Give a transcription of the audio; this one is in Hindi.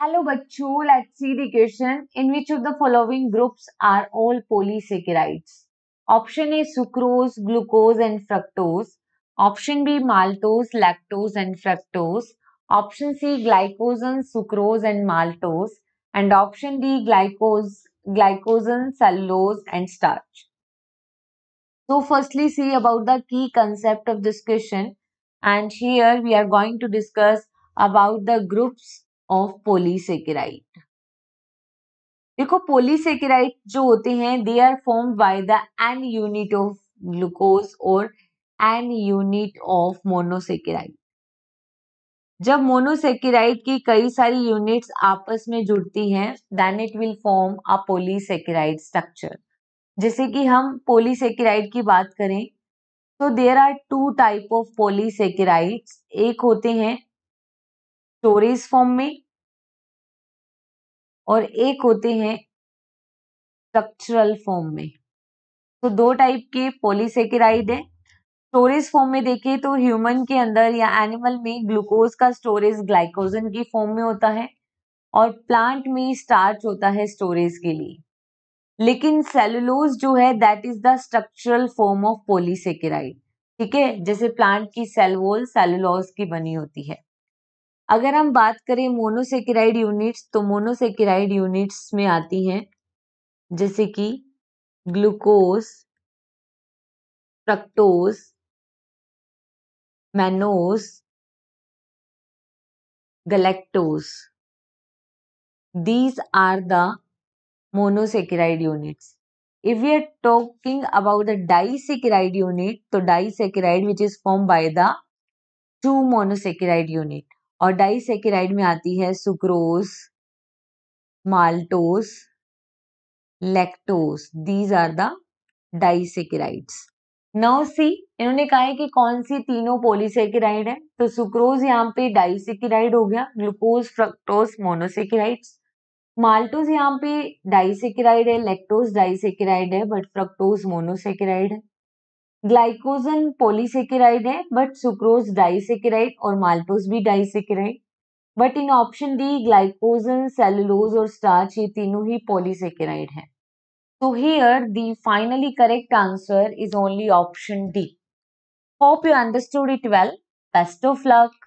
Hello bachcho, let's see the question. In which of the following groups are all polysaccharides? Option A sucrose, glucose and fructose. Option B maltose, lactose and fructose. Option C glycogen, sucrose and maltose. And option D glycose, glycogen, cellulose and starch. So firstly see about the key concept of this question and here we are going to discuss about the groups of polysaccharide देखो पोलीसेकेराइड जो होते हैं they are form by the n unit of glucose और एन यूनिट ऑफ़ मोनोसेकेराइड जब मोनोसेकेराइड की कई सारी यूनिट्स आपस में जुड़ती हैं then it will form a polysaccharide structure जैसे कि हम पोलीसेकेराइड की बात करें तो there are two type of polysaccharides एक होते हैं स्टोरेज फॉर्म में और एक होते हैं स्ट्रक्चरल फॉर्म में। तो दो टाइप के पॉलीसेकेराइड है। स्टोरेज फॉर्म में देखें तो ह्यूमन के अंदर या एनिमल में ग्लूकोज का स्टोरेज ग्लाइकोजन की फॉर्म में होता है और प्लांट में स्टार्च होता है स्टोरेज के लिए। लेकिन सेलुलोज जो है that is the structural form of polysaccharide ठीक है? जैसे प्लांट की सेल वॉल सेलुलोज की बनी होती है। अगर हम बात करें मोनोसेक्राइड यूनिट्स तो मोनोसेक्राइड यूनिट्स में आती हैं, जैसे कि glucose fructose mannose galactose these are the monosaccharide units if you are talking about the di disaccharide unit तो di disaccharide which is form by the two monosaccharide unit और डाइसेकेराइड में आती है sucrose maltose lactose these are the disaccharides now see इन्होंने कहा है कि कौन सी तीनों पोलीसेकेराइड है? तो सुक्रोज यहाँ पे डाइसेकेराइड हो गया, ग्लूकोज, फ्रक्टोज मोनोसेकेराइड्स माल्टोज यहाँ पे डाइसेकेराइड है, लैक्टोज डाइसेकेराइड है, बट फ्रक्टोज मोनोसेकेराइड है। ग्लाइकोजन पोलीसेकेराइड है बट सुक्रोज डाइसेकेराइड और माल्टोज भी disaccharide but in option D glycogen cellulose और स्टार्च ये तीनों ही पोलीसेकेराइड है तो here the finally correct answer is only option D hope you understood it well best of luck